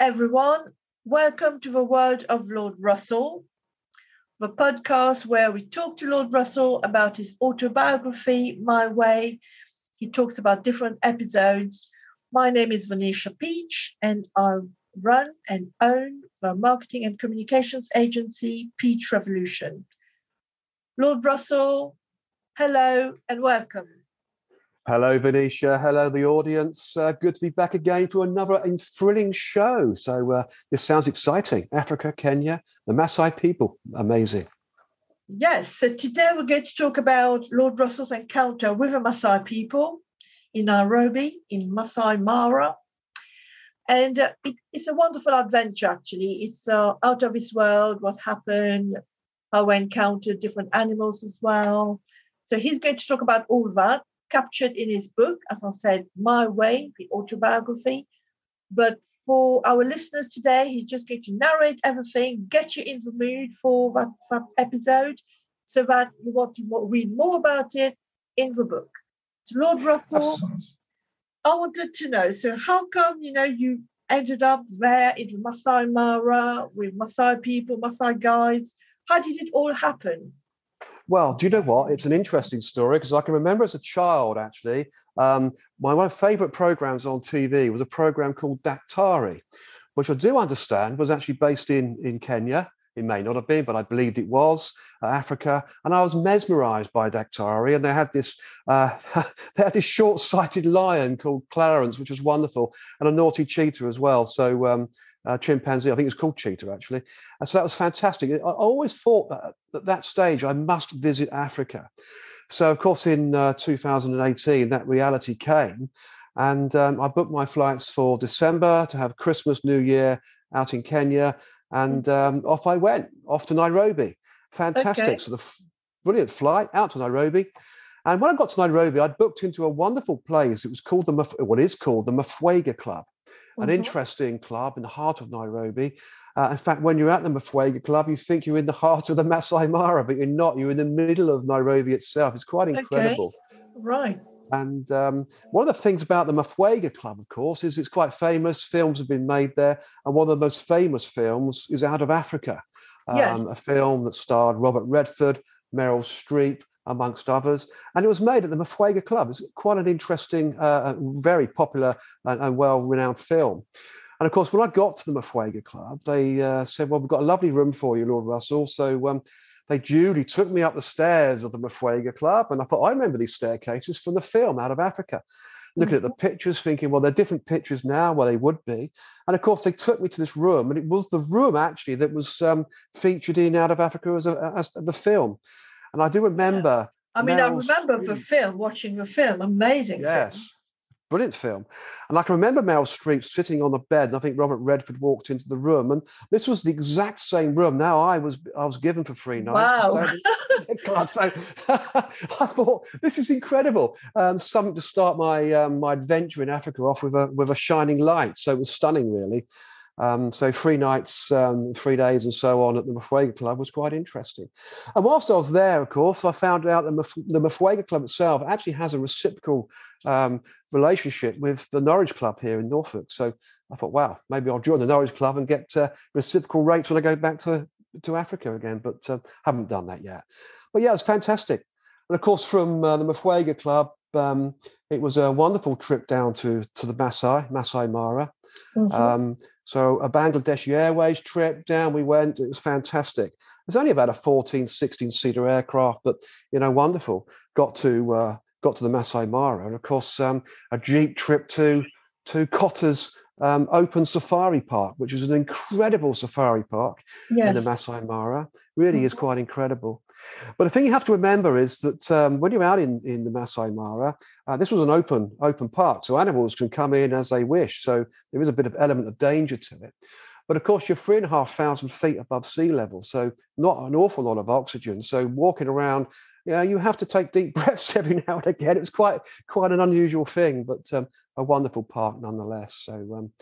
everyone. Welcome to the world of Lord Russell, the podcast where we talk to Lord Russell about his autobiography, My Way. He talks about different episodes. My name is Venetia Peach, and I run and own the marketing and communications agency, Peach Revolution. Lord Russell, hello and welcome. Hello, Venetia. Hello, the audience. Uh, good to be back again for another thrilling show. So, uh, this sounds exciting. Africa, Kenya, the Maasai people. Amazing. Yes. So, today we're going to talk about Lord Russell's encounter with the Maasai people in Nairobi, in Masai Mara. And uh, it, it's a wonderful adventure, actually. It's uh, out of this world, what happened, how I encountered different animals as well. So, he's going to talk about all that captured in his book, as I said, My Way, the autobiography. But for our listeners today, he's just going to narrate everything, get you in the mood for that, that episode so that you want to read more about it in the book. So Lord Russell, I wanted to know, so how come, you know, you ended up there in the Masai Mara with Masai people, Masai guides? How did it all happen? Well, do you know what? It's an interesting story because I can remember as a child, actually, um, my, my favorite programs on TV was a program called Daktari, which I do understand was actually based in, in Kenya. It may not have been, but I believed it was uh, Africa, and I was mesmerised by Daktari. And they had this, uh, they had this short-sighted lion called Clarence, which was wonderful, and a naughty cheetah as well. So um, uh, chimpanzee. I think it's called Cheetah actually. And so that was fantastic. I always thought that at that stage I must visit Africa. So of course in uh, 2018 that reality came, and um, I booked my flights for December to have Christmas, New Year out in Kenya, and um, off I went off to Nairobi. Fantastic, okay. sort of brilliant flight out to Nairobi. And when I got to Nairobi, I'd booked into a wonderful place. It was called the what is called the Muthaiga Club an mm-hmm. interesting club in the heart of Nairobi. Uh, in fact, when you're at the Muthaiga Club, you think you're in the heart of the Masai Mara, but you're not. You're in the middle of Nairobi itself. It's quite incredible. Okay. Right. And um, one of the things about the Muthaiga Club, of course, is it's quite famous. Films have been made there. And one of the most famous films is out of Africa. Um, yes. A film that starred Robert Redford, Meryl Streep, amongst others. And it was made at the Muthaiga Club. It's quite an interesting, uh, very popular and, and well renowned film. And of course, when I got to the Muthaiga Club, they uh, said, Well, we've got a lovely room for you, Lord Russell. So um, they duly took me up the stairs of the Muthaiga Club. And I thought, I remember these staircases from the film out of Africa. Looking at the mm-hmm. pictures, thinking, well, they're different pictures now. Well, they would be. And of course, they took me to this room, and it was the room actually that was um, featured in Out of Africa as, a, as the film. And I do remember. I mean, Meryl I remember the film, watching the film, amazing. Yes. Film. Brilliant film. And I can remember Meryl Streep sitting on the bed, and I think Robert Redford walked into the room. And this was the exact same room. Now I was I was given for free nights. Wow. so I thought this is incredible. Um, something to start my um, my adventure in Africa off with a with a shining light. So it was stunning, really. Um, so three nights, um, three days, and so on at the Muthaiga Club was quite interesting. And whilst I was there, of course, I found out that Maf- the Muthaiga Club itself actually has a reciprocal um, relationship with the Norwich Club here in Norfolk. So I thought, wow, maybe I'll join the Norwich Club and get uh, reciprocal rates when I go back to to Africa again. But uh, haven't done that yet. But yeah, it was fantastic. And of course, from uh, the Mafwega Club, um, it was a wonderful trip down to to the Masai, Masai Mara. Mm-hmm. Um, so a Bangladeshi Airways trip down, we went. It was fantastic. It's only about a 14, 16 seater aircraft, but you know, wonderful. Got to uh, got to the Masai Mara, and of course, um, a jeep trip to to Cottar's um, Open Safari Park, which is an incredible safari park yes. in the Masai Mara. Really mm-hmm. is quite incredible. But the thing you have to remember is that um, when you're out in, in the Masai Mara, uh, this was an open open park, so animals can come in as they wish. So there is a bit of element of danger to it. But of course, you're three and a half thousand feet above sea level, so not an awful lot of oxygen. So walking around, you you have to take deep breaths every now and again. It's quite quite an unusual thing, but um, a wonderful park nonetheless. So. Um,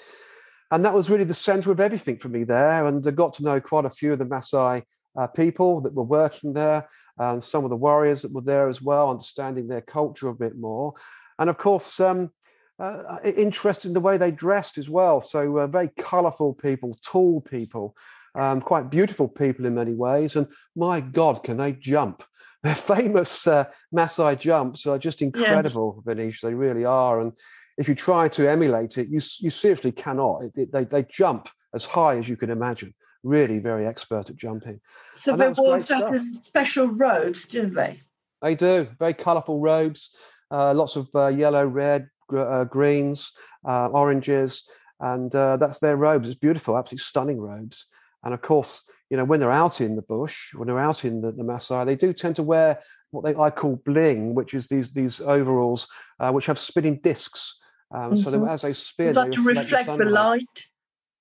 and that was really the center of everything for me there. And I got to know quite a few of the Maasai uh, people that were working there, and some of the warriors that were there as well, understanding their culture a bit more. And of course, um, uh, interested in the way they dressed as well. So uh, very colourful people, tall people, um, quite beautiful people in many ways. And my God, can they jump? Their famous uh, Maasai jumps are just incredible, yes. They really are. And if you try to emulate it, you, you seriously cannot. It, it, they, they jump as high as you can imagine. Really, very expert at jumping. So they wore certain special robes, didn't they? They do. Very colourful robes. Uh, lots of uh, yellow, red, gr- uh, greens, uh, oranges, and uh, that's their robes. It's beautiful, absolutely stunning robes. And of course, you know, when they're out in the bush, when they're out in the, the Maasai, they do tend to wear what they I call bling, which is these these overalls uh, which have spinning discs. Um, mm-hmm. So they, as they spin, they to reflect, the, the, light.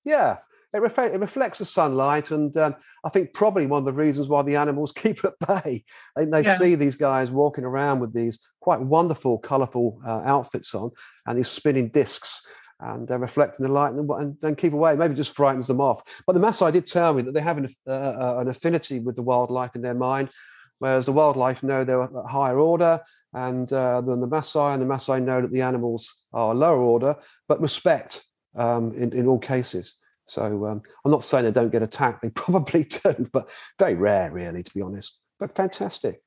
Yeah, it, reflect, it reflects the sunlight, and um, I think probably one of the reasons why the animals keep at bay. They, they yeah. see these guys walking around with these quite wonderful, colourful uh, outfits on, and these spinning discs and uh, reflecting the light and, and, and, keep away. Maybe just frightens them off. But the Maasai did tell me that they have an, uh, uh, an affinity with the wildlife in their mind, whereas the wildlife know they're a higher order, and uh, than the Maasai, and the Maasai know that the animals are lower order, but respect um, in, in all cases. So um, I'm not saying they don't get attacked; they probably do, but very rare, really, to be honest. But fantastic.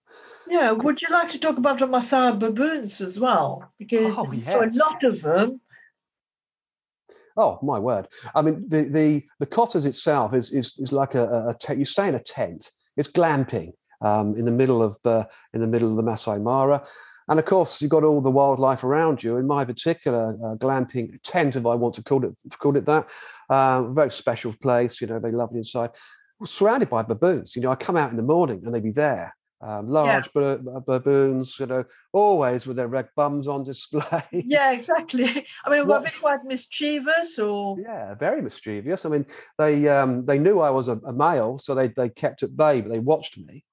Yeah, would you like to talk about the Maasai baboons as well? Because oh, yes. so a lot of them Oh my word! I mean, the the the cottage itself is is is like a, a tent. You stay in a tent. It's glamping um, in the middle of uh, in the middle of the Masai Mara, and of course you've got all the wildlife around you. In my particular uh, glamping tent, if I want to call it call it that, uh, very special place. You know, very lovely inside. Surrounded by baboons. You know, I come out in the morning and they'd be there um, large yeah. baboons, you know, always with their red bums on display. Yeah, exactly. I mean, were they quite mischievous or? Yeah, very mischievous. I mean, they um, they knew I was a, a, male, so they they kept at bay, but they watched me.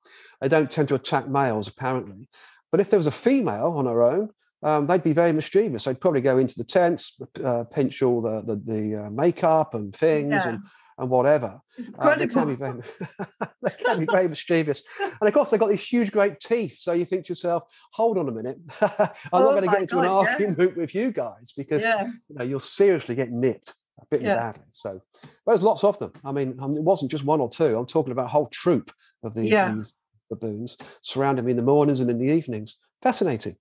They don't tend to attack males apparently, but if there was a female on her own, um, they'd be very mischievous. They'd probably go into the tents, uh, pinch all the the, the uh, makeup and things, yeah. and and whatever. Uh, they, can be very, they can be very mischievous. And of course, they've got these huge, great teeth. So you think to yourself, hold on a minute. I'm oh not going to get into God, an argument yeah. with you guys because yeah. you know, you'll seriously get nipped a bit yeah. badly. So there's lots of them. I mean, it wasn't just one or two. I'm talking about a whole troop of these, yeah. these baboons surrounding me in the mornings and in the evenings. Fascinating.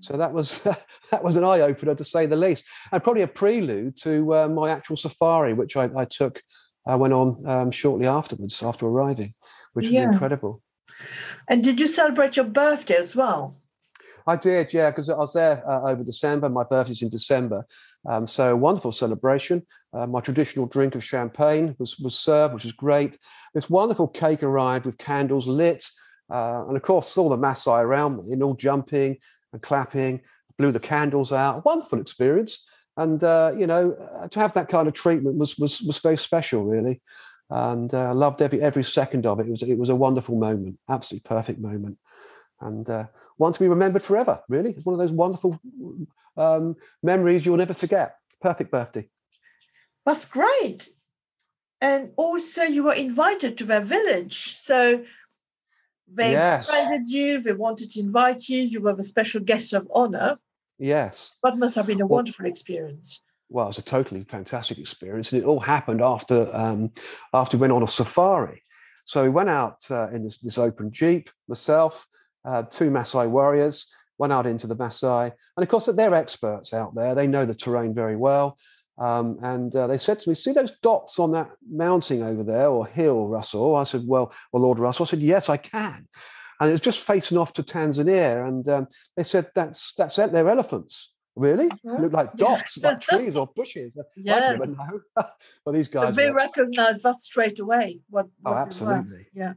So that was that was an eye opener to say the least, and probably a prelude to uh, my actual safari, which I, I took I went on um, shortly afterwards, after arriving, which was yeah. incredible. And did you celebrate your birthday as well? I did, yeah, because I was there uh, over December. My birthday's in December, um, so wonderful celebration. Uh, my traditional drink of champagne was was served, which was great. This wonderful cake arrived with candles lit, uh, and of course, all the Maasai around me, and all jumping and clapping, blew the candles out. Wonderful experience. And uh, you know uh, to have that kind of treatment was was was very special really. And uh, loved every every second of it. It was it was a wonderful moment absolutely perfect moment. And uh, one to be remembered forever really. It's one of those wonderful um, memories you'll never forget. Perfect birthday. That's great. And also you were invited to their village. So they yes. invited you they wanted to invite you you were the special guest of honor Yes. That must have been a well, wonderful experience. Well, it's a totally fantastic experience, and it all happened after um, after we went on a safari. So we went out uh, in this, this open jeep, myself, uh, two Maasai warriors, went out into the Maasai, and of course they're experts out there. They know the terrain very well. Um, and uh, they said to me, "See those dots on that mounting over there, or hill, Russell?" I said, "Well, well, Lord Russell." I said, "Yes, I can." and it was just facing off to Tanzania. And um, they said that's that's it. They're elephants. Really? Uh-huh. Look like dots, like trees or bushes. Yeah. I never know. well, these guys. They recognise that straight away. What, what oh, absolutely. Yeah.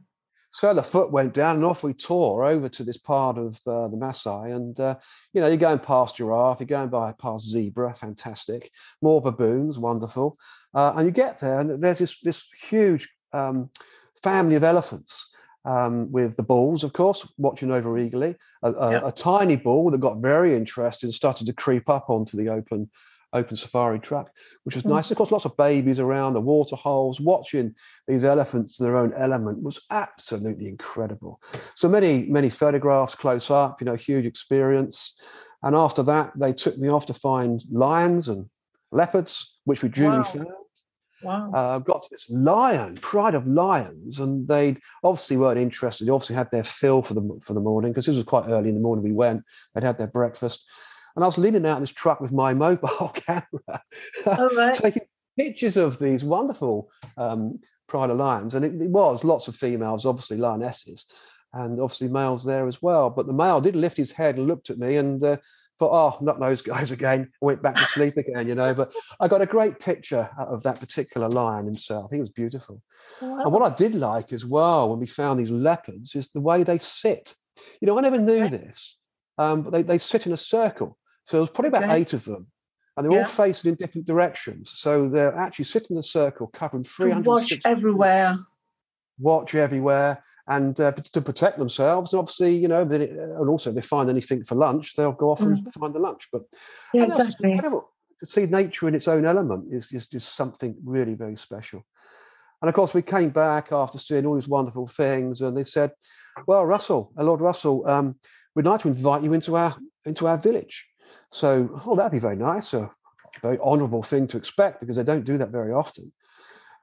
So the foot went down, and off we tore over to this part of uh, the Maasai. And uh, you know, you're going past giraffe, you're going by past zebra, fantastic. More baboons, wonderful. Uh, and you get there, and there's this this huge um, family of elephants um, with the bulls, of course, watching over eagerly. A, a, a, tiny bull that got very interested and started to creep up onto the open open safari track, which was mm. nice. Of course, lots of babies around the water holes, watching these elephants in their own element was absolutely incredible. So many, many photographs close up, you know, huge experience. And after that, they took me off to find lions and leopards, which we duly Wow. found. Wow. Uh, got to this lion, pride of lions, and they obviously weren't interested. They obviously had their fill for the for the morning because this was quite early in the morning. We went, they'd had their breakfast, and I was leaning out in this truck with my mobile camera, right. taking pictures of these wonderful um, pride of lions, and it, it was lots of females, obviously lionesses, and obviously males there as well. But the male did lift his head and looked at me and uh, thought, "Oh, not those guys again." Went back to sleep again, you know. But I got a great picture of that particular lion himself. He was beautiful. Wow. And what I did like as well when we found these leopards is the way they sit. You know, I never knew this, um, but they, they sit in a circle. So there's probably about Okay. eight of them, and they're Yeah. all facing in different directions. So they're actually sitting in a circle, covering To 360 watch everywhere. watch everywhere, and uh, to protect themselves. And obviously, you know, they, and also if they find anything for lunch, they'll go off and find the lunch. But Yeah, and that's just exactly. incredible. To see nature in its own element is, is just something really very special. And of course, we came back after seeing all these wonderful things, and they said, "Well, Russell, uh, Lord Russell, um, we'd like to invite you into our into our village." So, oh, that'd be very nice. A very honourable thing to expect because they don't do that very often.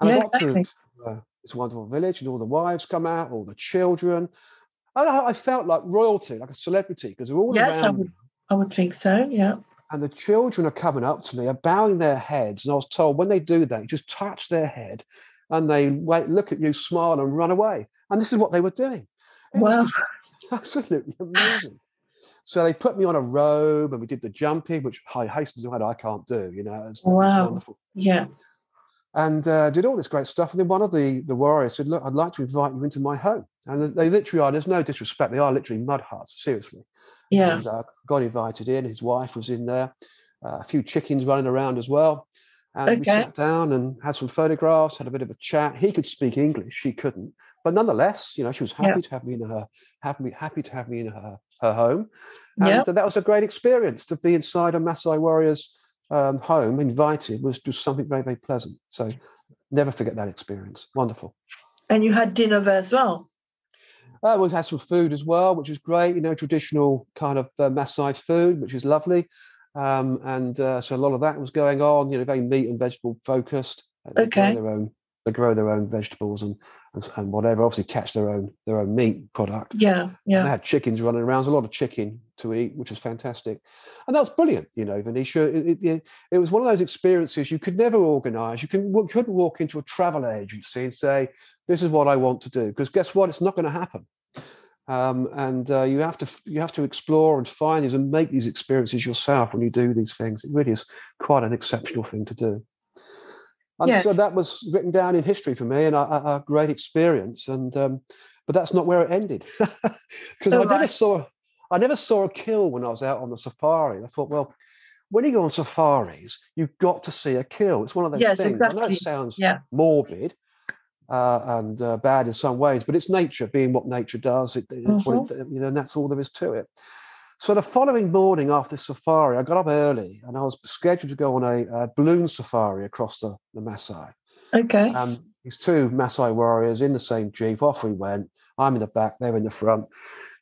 And I Yeah, got exactly. to uh, this wonderful village, and all the wives come out, all the children. I, I felt like royalty, like a celebrity, because they're all Yes, I around me would, I would think so. Yeah. and the children are coming up to me, are bowing their heads. And I was told when they do that, you just touch their head and they wait, look at you, smile, and run away. And this is what they were doing. It Wow. absolutely amazing. So they put me on a robe and we did the jumping, which I hasten to add, I can't do, you know. It's, Wow. wonderful. Yeah. And uh, did all this great stuff. And then one of the, the warriors said, Look, I'd like to invite you into my home. And they literally are, there's no disrespect, they are literally mud huts, seriously. Yeah. And uh, got invited in. His wife was in there. Uh, a few chickens running around as well. And we sat down and had some photographs, had a bit of a chat. He could speak English, she couldn't, but nonetheless, you know, she was Yeah. happy to have me in her happy happy to have me in her her home. And uh, that was a great experience to be inside a Maasai warrior's um, home, invited, was just something very very pleasant. So never forget that experience. Wonderful. And you had dinner there as well. Uh, we had some food as well, which was great. You know, traditional kind of uh, Maasai food, which is lovely. Um, and uh, so a lot of that was going on. You know, very meat and vegetable focused. Okay. their own. They grow their own vegetables and, and and whatever. Obviously, catch their own their own meat product. Yeah. And Yeah. They had chickens running around. There's a lot of chicken to eat, which was fantastic. And that's brilliant, you know, Venetia. It, it, it- was one of those experiences you could never organize. You can, couldn't walk into a travel agency and say, this is what I want to do. Because guess what? It's not going to happen. Um, and uh, you have to you have to explore and find these and make these experiences yourself when you do these things. It really is quite an exceptional thing to do. And so that was written down in history for me, and a, a great experience. And um, but that's not where it ended, because Oh, I never saw I never saw a kill when I was out on the safari. I thought, well, when you go on safaris, you've got to see a kill. It's one of those Yes, things. I know exactly. it sounds Yeah. morbid uh, and uh, bad in some ways, but it's nature being what nature does. It, Mm-hmm. it, you know, and that's all there is to it. So the following morning after the safari, I got up early and I was scheduled to go on a, uh balloon safari across the, the Maasai. Okay. Um, these two Maasai warriors in the same jeep. Off we went. I'm in the back. They're in the front.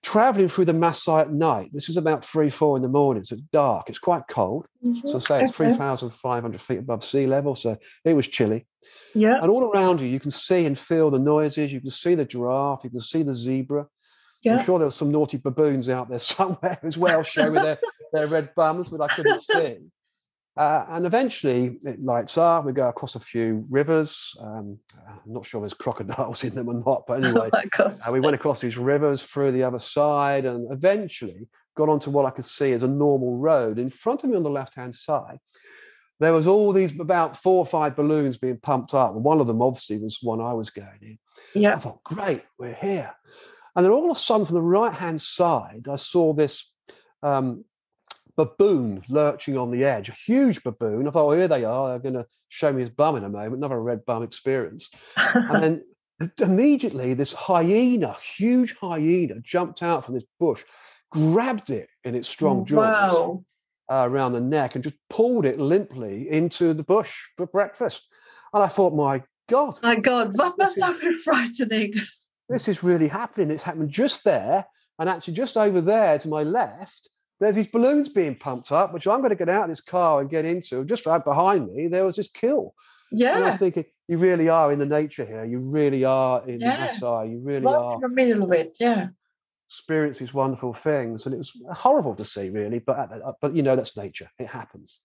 Traveling through the Maasai at night. This is about three, four in the morning. So it's dark. It's quite cold. Mhm. So say it's Okay. 3,500 feet above sea level. So it was chilly. Yeah. And all around you, you can see and feel the noises. You can see the giraffe. You can see the zebra. I'm sure there were some naughty baboons out there somewhere as well, showing their, their red bums, but I couldn't see. Uh, and eventually it lights up. We go across a few rivers. Um, I'm not sure there's crocodiles in them or not, but anyway, Oh uh, we went across these rivers through the other side and eventually got onto what I could see as a normal road. In front of me on the left hand side, there was all these about four or five balloons being pumped up. And one of them obviously was one I was going in. Yeah. I thought, great, we're here. And then all of a sudden, from the right hand side, I saw this um, baboon lurching on the edge, a huge baboon. I thought, oh, here they are. They're going to show me his bum in a moment. Another red bum experience. And then immediately, this hyena, huge hyena, jumped out from this bush, grabbed it in its strong jaws Wow. uh, around the neck, and just pulled it limply into the bush for breakfast. And I thought, my God, My God. That must have been frightening. This is really happening. It's happened just there, and actually just over there to my left there's these balloons being pumped up, which I'm going to get out of this car and get into. Just right behind me, there was this kill. Yeah. And I'm thinking, you really are in the nature here. You really are in Yeah. Maasai. You really right are in the middle of it. Yeah. experience these wonderful things. And it was horrible to see, really. But uh, but you know, that's nature. It happens.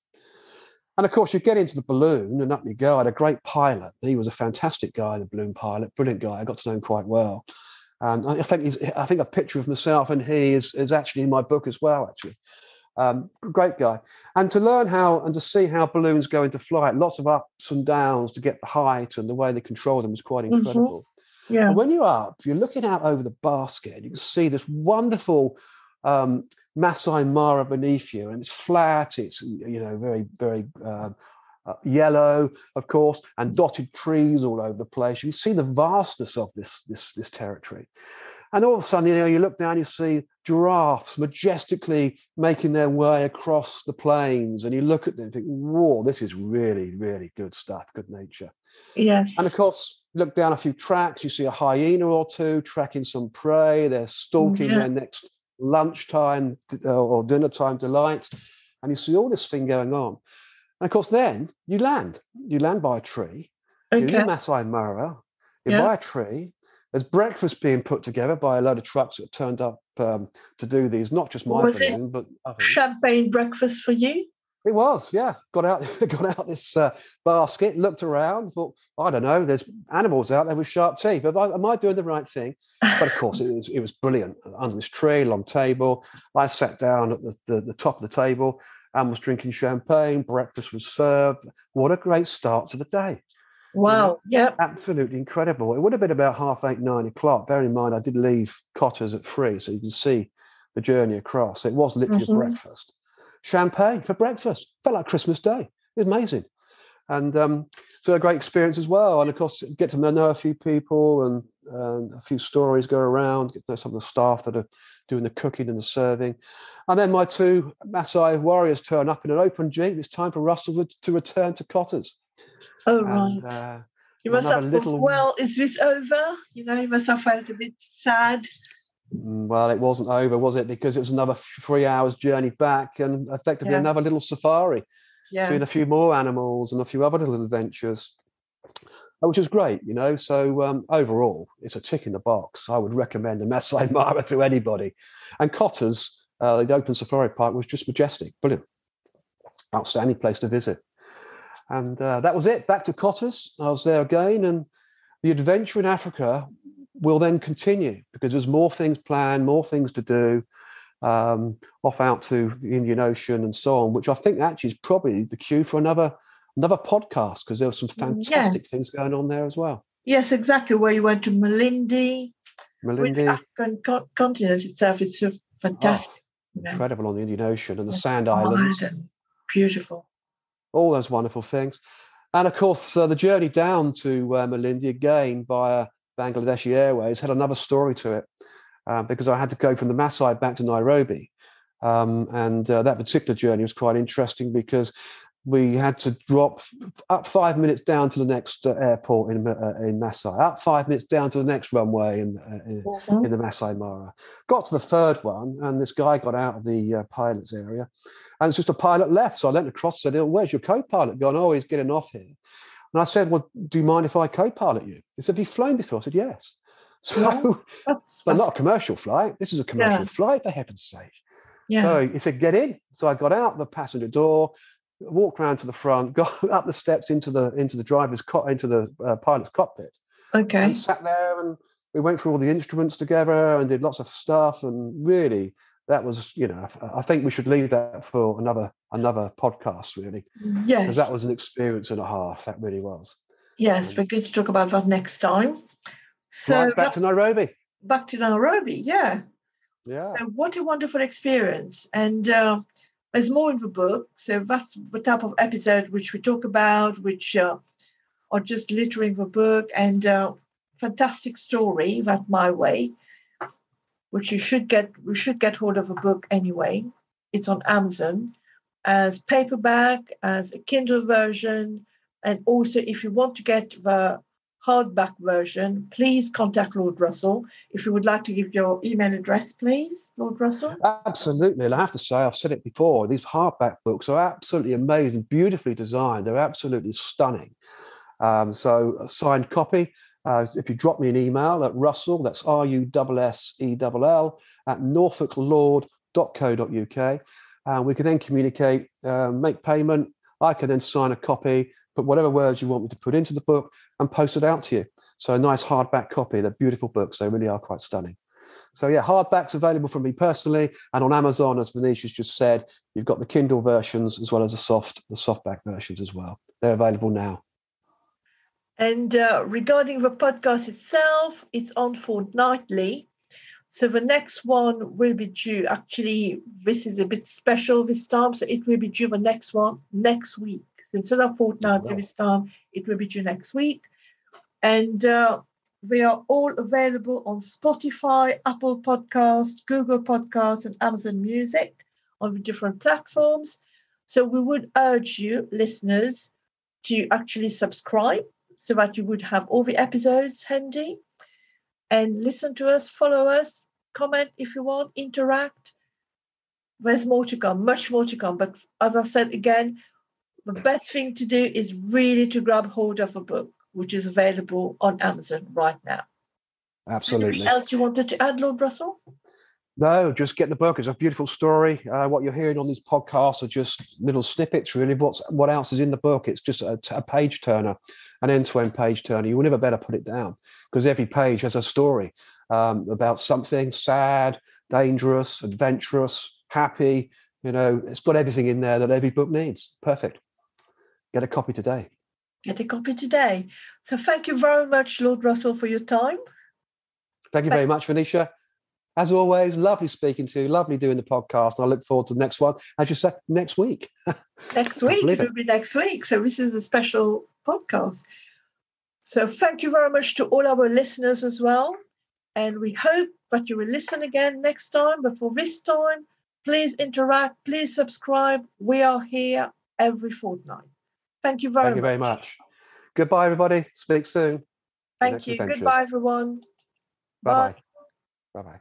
And of course, you get into the balloon and up you go. I had a great pilot. He was a fantastic guy, the balloon pilot, brilliant guy. I got to know him quite well. And I think he's, I think a picture of myself and he is, is actually in my book as well, actually. Um, great guy. And to learn how and to see how balloons go into flight, lots of ups and downs to get the height and the way they control them was quite Mhm. incredible. Yeah. And when you're up, you're looking out over the basket, you can see this wonderful um, Masai Mara beneath you, and it's flat, it's you know very very um, uh, yellow, of course, and dotted trees all over the place. You see the vastness of this this this territory, and all of a sudden, you know, you look down, you see giraffes majestically making their way across the plains, and you look at them and think, "Whoa, this is really really good stuff, good nature." Yes. And of course, look down a few tracks, you see a hyena or two tracking some prey. They're stalking Yeah. their next lunchtime uh, or dinner time delight. And you see all this thing going on. And of course, then you land. You land by a tree. You're okay. in Masai Mara. You're Yeah. by a tree. There's breakfast being put together by a load of trucks that turned up um, to do these, not just my Was it but others. Champagne breakfast for you? It was, yeah. Got out, got out this uh, basket, looked around, thought, I don't know, there's animals out there with sharp teeth. But am I doing the right thing? But of course, it was, it was brilliant. Under this tree, long table, I sat down at the, the, the top of the table and was drinking champagne. Breakfast was served. What a great start to the day! Wow. Yeah. Absolutely incredible. It would have been about half eight, nine o'clock. Bear in mind, I did leave Cottar's at three, so you can see the journey across. It was literally Mhm. breakfast. Champagne for breakfast. Felt like Christmas Day. It was amazing. And um, so a great experience as well. And of course, get to know a few people and, a few stories go around, get to know some of the staff that are doing the cooking and the serving. And then my two Maasai warriors turn up in an open jeep. It's time for Russell to- return to Cottar's. Oh, And, right. uh, You must have little- well, is this over? You know, you must have felt a bit sad. Mm, Well, it wasn't over, was it? Because it was another three hours journey back and effectively Yeah. another little safari, Yeah. seeing a few more animals and a few other little adventures, which was great, you know. So um, overall, it's a tick in the box. I would recommend the Masai Mara to anybody. And Cottar's, uh, the open safari park, was just majestic, brilliant, outstanding place to visit. And uh, that was it. Back to Cottar's. I was there again, and the adventure in Africa will then continue because there's more things planned, more things to do, um, off out to the Indian Ocean and so on, which I think actually is probably the cue for another another podcast because there were some fantastic Yes. things going on there as well. Yes, exactly. Where you went to Malindi, Malindi, African co- continent itself is so fantastic. you know, incredible on the Indian Ocean and the Yes, Sand Islands, beautiful. all those wonderful things. And of course, uh, the journey down to uh, Malindi again via Bangladeshi Airways had another story to it uh, because I had to go from the Maasai back to Nairobi. Um, and uh, that particular journey was quite interesting because we had to drop up five minutes down to the next uh, airport in, uh, in Maasai, up five minutes down to the next runway in, uh, in, Mhm. in the Masai Mara. Got to the third one, and this guy got out of the uh, pilot's area, and it's just a pilot left. So I leant across and said, oh, "Where's your co-pilot gone? Oh, he's getting off here." And I said, "Well, do you mind if I co-pilot you?" He said, "Have you flown before?" I said, "Yes." So, Yeah. That's, but not a commercial flight. This is a commercial Yeah. flight, for heaven's sake. yeah. So he said, "Get in." So I got out the passenger door, walked round to the front, got up the steps into the into the driver's co- into the uh, pilot's cockpit, okay. and sat there and we went through all the instruments together and did lots of stuff and really that was you know I- think we should leave that for another another podcast really because that was an experience and a half that really was yes, we're going to talk about that next time. So right back back, to nairobi back to Nairobi. Yeah. yeah So what a wonderful experience. And uh, there's more in the book. So that's the type of episode which we talk about, which uh, are just littering the book and uh, fantastic story, that my way, which you should get, we should get hold of a book anyway. It's on Amazon as paperback, as a Kindle version. And also if you want to get the hardback version, please contact Lord Russell. If you would like to give your email address, please, Lord Russell. Absolutely. And I have to say, I've said it before, these hardback books are absolutely amazing, beautifully designed. They're absolutely stunning. Um, so, a signed copy. Uh, if you drop me an email at Russell, that's R U S S E L L, at norfolklord.co.uk, uh, we can then communicate, uh, make payment. I can then sign a copy, put whatever words you want me to put into the book, and post it out to you. So a nice hardback copy. They're beautiful books. They really are quite stunning. So yeah, hardbacks available from me personally, and on Amazon, as Venetia's just said, you've got the Kindle versions as well as the soft, the softback versions as well. They're available now. And uh, regarding the podcast itself, it's on fortnightly. So the next one will be due. Actually, this is a bit special this time, so it will be due the next one next week. So instead of fortnightly this time, it will be due next week. And uh, we are all available on Spotify, Apple Podcast, Google Podcasts, and Amazon Music on the different platforms. So we would urge you, listeners, to actually subscribe so that you would have all the episodes handy and listen to us, follow us, comment if you want, interact. There's more to come, much more to come. But as I said again, the best thing to do is really to grab hold of a book which is available on Amazon right now. Absolutely. Anything else you wanted to add, Lord Russell? No, just get the book. It's a beautiful story. Uh, what you're hearing on these podcasts are just little snippets, really. What's what else is in the book? It's just a, a page turner, an end-to-end page turner. You will never better put it down because every page has a story um, about something sad, dangerous, adventurous, happy. You know, it's got everything in there that every book needs. Perfect. Get a copy today get a copy today. So thank you very much, Lord Russell, for your time. Thank you very much, Venetia. As always, lovely speaking to you, lovely doing the podcast. I look forward to the next one. As you said, next week. next week. It will be next week. So this is a special podcast. So thank you very much to all our listeners as well. And we hope that you will listen again next time. But for this time, please interact, please subscribe. We are here every fortnight. Thank you very Thank you much. very much. Goodbye, everybody. Speak soon. Thank you. Adventures. Goodbye, everyone. Bye bye. Bye bye.